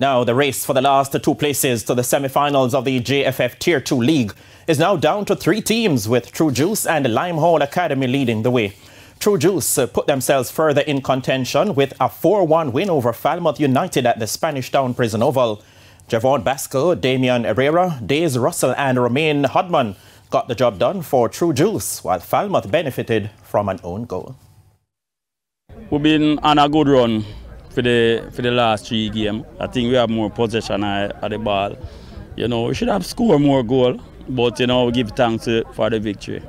Now, the race for the last two places to the semi-finals of the JFF Tier 2 League is now down to three teams, with True Juice and Limehall Academy leading the way. True Juice uh, put themselves further in contention with a 4-1 win over Falmouth United at the Spanish Town Prison Oval. Javon Basco, Damian Herrera, Days Russell and Romain Hodman got the job done for True Juice, while Falmouth benefited from an own goal. We've been on a good run for the for the last three games. I think we have more possession at, the ball. You know, we should have scored more goal, but you know, we give thanks for the victory.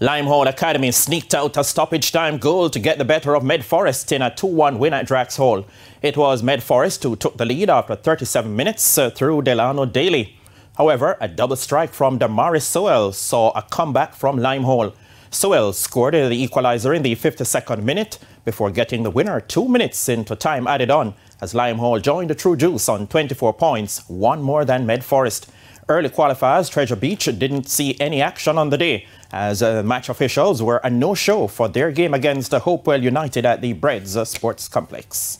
Limehall Academy sneaked out a stoppage time goal to get the better of Med Forest in a 2-1 win at Drax Hall. It was Med Forest who took the lead after 37 minutes uh, through Delano Daly. However, a double strike from Damaris Sowell saw a comeback from Limehall. Sowell scored the equalizer in the 52nd minute before getting the winner two minutes into time added on as Limehall joined the True Juice on 24 points, one more than Med Forest. Early qualifiers, Treasure Beach didn't see any action on the day as uh, match officials were a no-show for their game against Hopewell United at the Breads Sports Complex.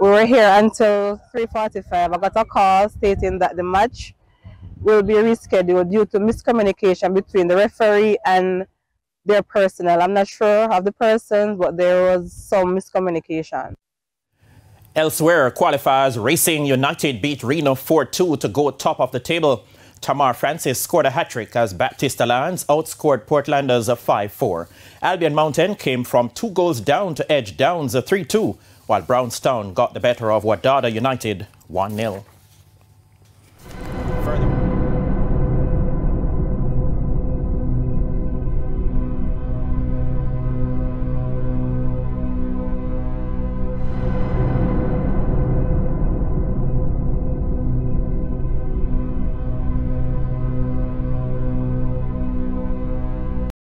We were here until 3.45. I got a call stating that the match will be rescheduled due to miscommunication between the referee and their personnel. I'm not sure of the persons, but there was some miscommunication. Elsewhere, qualifiers Racing United beat Reno 4-2 to go top of the table. Tamar Francis scored a hat-trick as Baptiste Alliance outscored Portlanders 5-4. Albion Mountain came from two goals down to edge Downs 3-2, while Brownstown got the better of Wadada United 1-0.